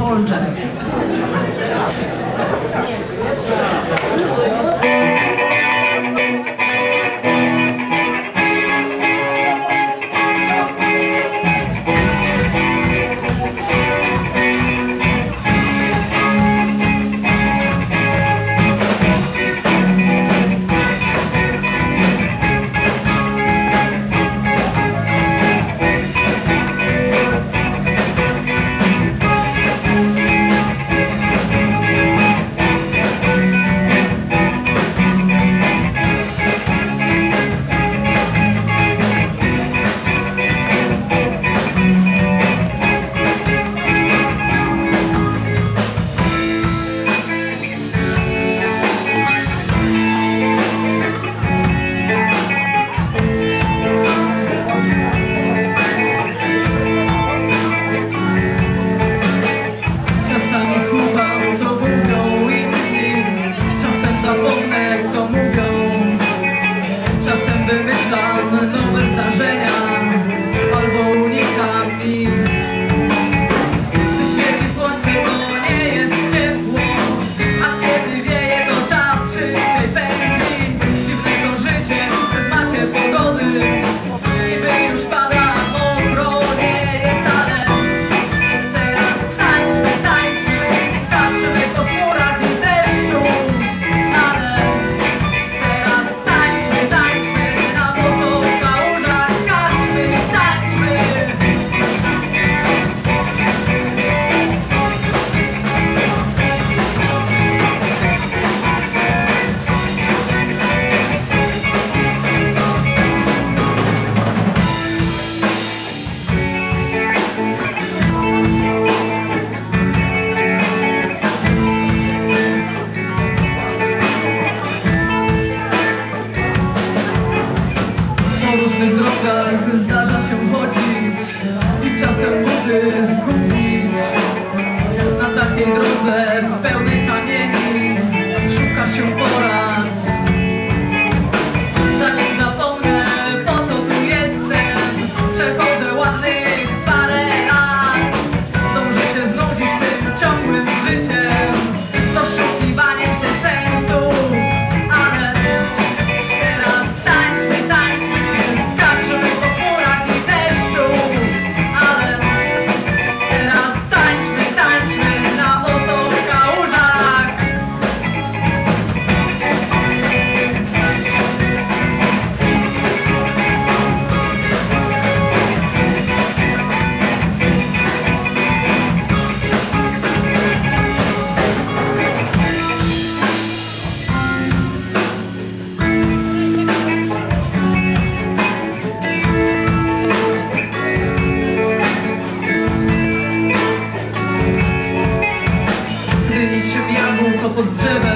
Paul القدس